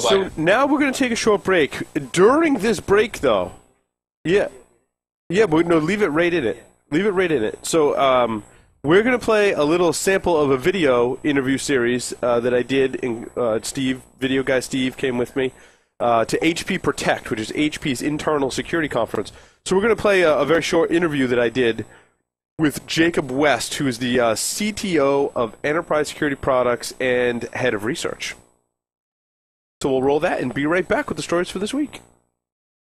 So now we're going to take a short break. During this break, though, yeah, yeah, but no, leave it right in it. Leave it right in it. So um, we're going to play a little sample of a video interview series uh, that I did. In, uh, Steve, video guy Steve, came with me uh, to HP Protect, which is HP's internal security conference. So we're going to play a, a very short interview that I did with Jacob West, who is the uh, CTO of Enterprise Security Products and head of research. So we'll roll that and be right back with the stories for this week.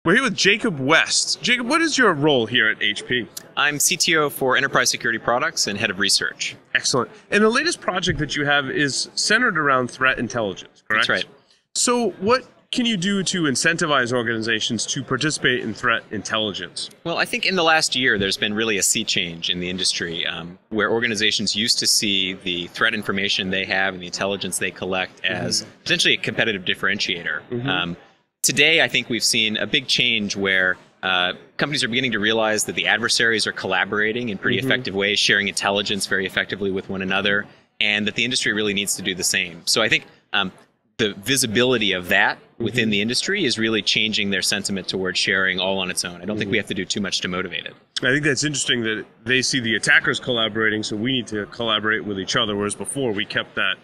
We're here with Jacob West. Jacob, what is your role here at HP? I'm CTO for Enterprise Security Products and Head of Research. Excellent. And the latest project that you have is centered around threat intelligence, correct? That's right. So, what can you do to incentivize organizations to participate in threat intelligence? Well, I think in the last year, there's been really a sea change in the industry um, where organizations used to see the threat information they have and the intelligence they collect as mm-hmm. potentially a competitive differentiator. Mm-hmm. Um, today, I think we've seen a big change where uh, companies are beginning to realize that the adversaries are collaborating in pretty mm-hmm. effective ways, sharing intelligence very effectively with one another, and that the industry really needs to do the same. So I think um, the visibility of that within mm-hmm. the industry is really changing their sentiment towards sharing all on its own. I don't think we mm-hmm. have to do too much to motivate it. I think that's interesting that they see the attackers collaborating, so we need to collaborate with each other, whereas before we kept that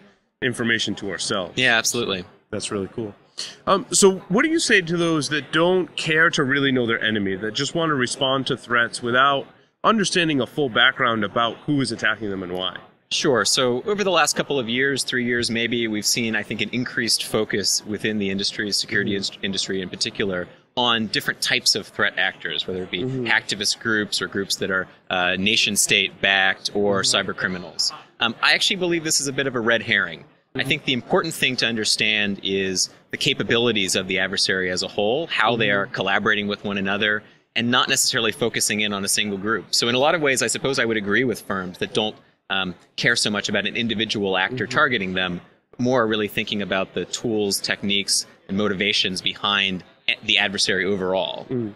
information to ourselves. Yeah, absolutely. That's really cool. Um, so, what do you say to those that don't care to really know their enemy, that just want to respond to threats without understanding a full background about who is attacking them and why? Sure. So over the last couple of years, three years maybe, we've seen, I think, an increased focus within the industry, security mm-hmm. industry in particular, on different types of threat actors, whether it be mm-hmm. activist groups or groups that are uh, nation state backed or mm-hmm. cyber criminals. Um, I actually believe this is a bit of a red herring. I mm-hmm. think the important thing to understand is the capabilities of the adversary as a whole, how they mm-hmm. are collaborating with one another, and not necessarily focusing in on a single group. So, in a lot of ways, I suppose I would agree with firms that don't um, care so much about an individual actor mm-hmm. targeting them, more really thinking about the tools, techniques, and motivations behind the adversary overall. Mm.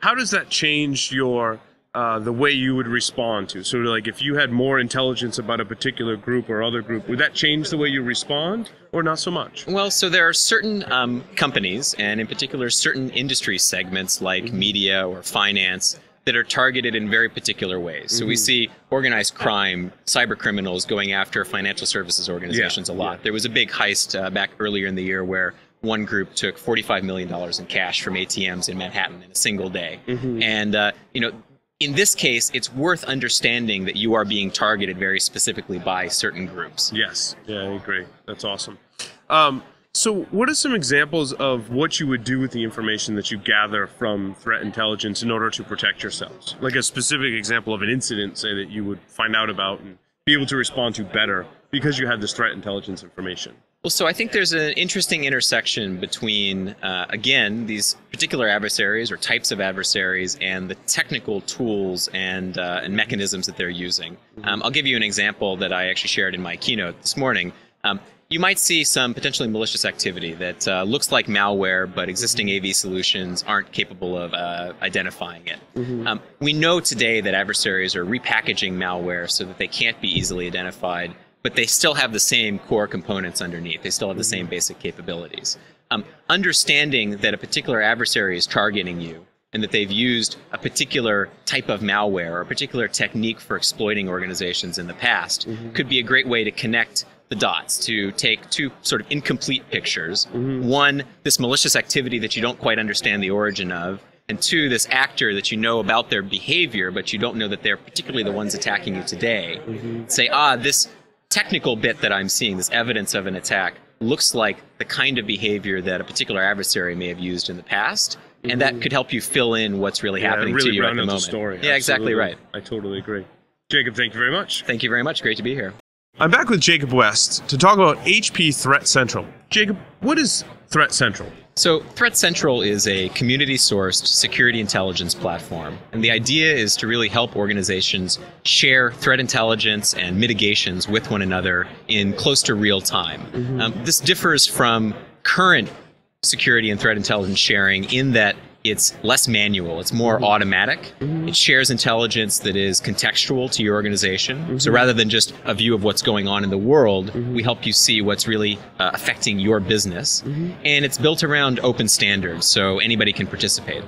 How does that change your uh, the way you would respond to? So, like, if you had more intelligence about a particular group or other group, would that change the way you respond, or not so much? Well, so there are certain um, companies, and in particular, certain industry segments like mm-hmm. media or finance that are targeted in very particular ways. So mm-hmm. we see organized crime, cyber criminals going after financial services organizations yeah, a lot. Yeah. There was a big heist uh, back earlier in the year where one group took $45 million in cash from ATMs in Manhattan in a single day. Mm-hmm. And, uh, you know, in this case, it's worth understanding that you are being targeted very specifically by certain groups. Yes. Yeah, I agree. That's awesome. Um, so, what are some examples of what you would do with the information that you gather from threat intelligence in order to protect yourselves? Like a specific example of an incident, say, that you would find out about and be able to respond to better because you had this threat intelligence information. Well, so I think there's an interesting intersection between, uh, again, these particular adversaries or types of adversaries and the technical tools and, uh, and mechanisms that they're using. Mm-hmm. Um, I'll give you an example that I actually shared in my keynote this morning. Um, you might see some potentially malicious activity that uh, looks like malware, but existing AV solutions aren't capable of uh, identifying it. Mm-hmm. Um, we know today that adversaries are repackaging malware so that they can't be easily identified, but they still have the same core components underneath. They still have the mm-hmm. same basic capabilities. Um, understanding that a particular adversary is targeting you and that they've used a particular type of malware or a particular technique for exploiting organizations in the past mm-hmm. could be a great way to connect the dots to take two sort of incomplete pictures. Mm-hmm. One, this malicious activity that you don't quite understand the origin of, and two, this actor that you know about their behavior, but you don't know that they're particularly the ones attacking you today. Mm-hmm. Say, ah, this technical bit that I'm seeing, this evidence of an attack, looks like the kind of behavior that a particular adversary may have used in the past. Mm-hmm. And that mm-hmm. could help you fill in what's really yeah, happening really to you at the moment. The story. Yeah, Absolutely. exactly right. I totally agree. Jacob, thank you very much. Thank you very much. Great to be here. I'm back with Jacob West to talk about HP Threat Central. Jacob, what is Threat Central? So, Threat Central is a community sourced security intelligence platform. And the idea is to really help organizations share threat intelligence and mitigations with one another in close to real time. Mm-hmm. Um, this differs from current security and threat intelligence sharing in that it's less manual, it's more automatic. It shares intelligence that is contextual to your organization. So rather than just a view of what's going on in the world, we help you see what's really uh, affecting your business. And it's built around open standards, so anybody can participate.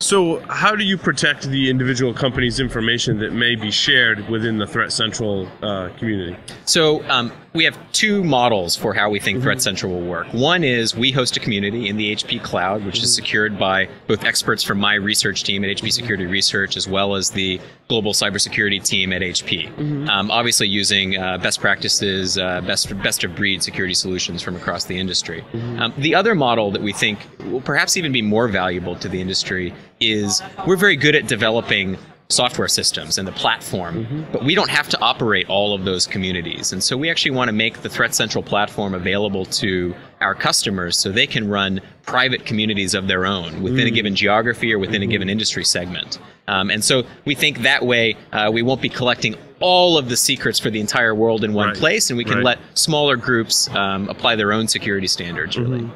So, how do you protect the individual company's information that may be shared within the Threat Central uh, community? So um, we have two models for how we think Threat Central will work. One is we host a community in the HP cloud, which is secured by both experts from my research team at HP Security Research, as well as the global cybersecurity team at HP. Um, obviously, using uh, best practices, uh, best best of breed security solutions from across the industry. Um, the other model that we think will perhaps even be more valuable to the industry is we're very good at developing software systems and the platform, but we don't have to operate all of those communities. And so we actually want to make the Threat Central platform available to our customers so they can run private communities of their own within a given geography or within a given industry segment. Um, and so we think that way uh, we won't be collecting all of the secrets for the entire world in one Right. place, and we can Right. let smaller groups um, apply their own security standards, really.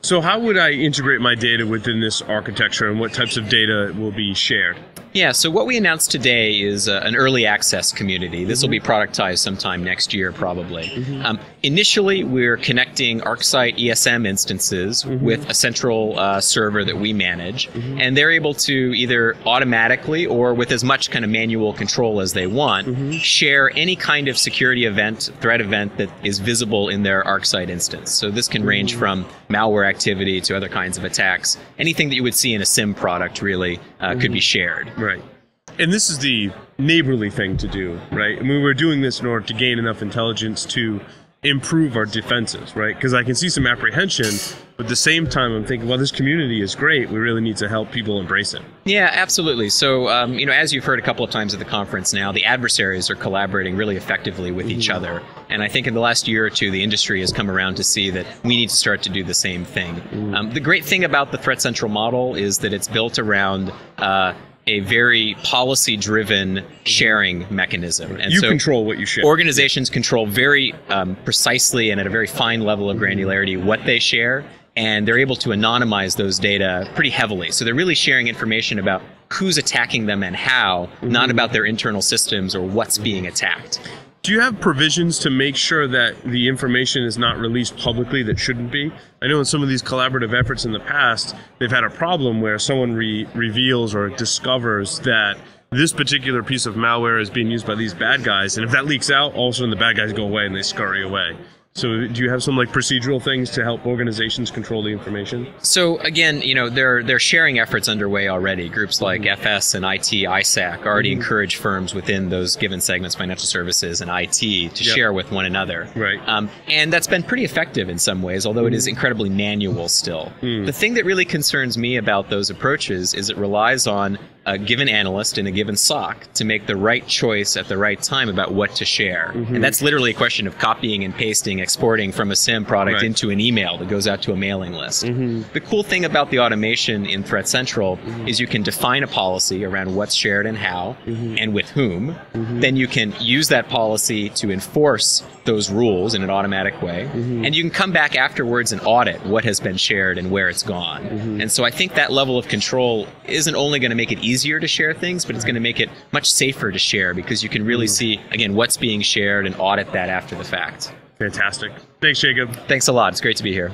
So, how would I integrate my data within this architecture, and what types of data will be shared? Yeah, so what we announced today is uh, an early access community. This will be productized sometime next year, probably. Um, initially, we're connecting ArcSight ESM instances with a central uh, server that we manage, and they're able to either automatically or with as much kind of manual control as they want, share any kind of security event, threat event that is visible in their ArcSight instance. So this can range from malware activity to other kinds of attacks. Anything that you would see in a SIEM product really uh, could be shared. Right. And this is the neighborly thing to do, right? I mean, we're doing this in order to gain enough intelligence to improve our defenses, right? Because I can see some apprehension, but at the same time, I'm thinking, well, this community is great. We really need to help people embrace it. Yeah, absolutely. So, um, you know, as you've heard a couple of times at the conference now, the adversaries are collaborating really effectively with each other. And I think in the last year or two, the industry has come around to see that we need to start to do the same thing. Um, the great thing about the Threat Central model is that it's built around uh, a very policy driven sharing mechanism. And You so control what you share. organizations control very um, precisely and at a very fine level of granularity what they share, and they're able to anonymize those data pretty heavily. So they're really sharing information about who's attacking them and how, not about their internal systems or what's being attacked. Do you have provisions to make sure that the information is not released publicly that shouldn't be? I know in some of these collaborative efforts in the past, they've had a problem where someone re- reveals or discovers that this particular piece of malware is being used by these bad guys, and if that leaks out, all of a sudden the bad guys go away and they scurry away. So, do you have some like procedural things to help organizations control the information? So again, you know, there there are sharing efforts underway already. Groups like mm-hmm. FS and IT, ISAC already mm-hmm. encourage firms within those given segments, financial services and IT, to Yep. share with one another. Right. Um, and that's been pretty effective in some ways, although it is mm-hmm. incredibly manual still. Mm. The thing that really concerns me about those approaches is it relies on a given analyst in a given SOC to make the right choice at the right time about what to share. Mm-hmm. And that's literally a question of copying and pasting, exporting from a SIEM product Right. into an email that goes out to a mailing list. Mm-hmm. The cool thing about the automation in Threat Central mm-hmm. is you can define a policy around what's shared and how and with whom. Then you can use that policy to enforce those rules in an automatic way. And you can come back afterwards and audit what has been shared and where it's gone. And so I think that level of control isn't only going to make it easier to share things, but it's going to make it much safer to share because you can really mm. see, again, what's being shared and audit that after the fact. Fantastic. Thanks, Jacob. Thanks a lot. It's great to be here.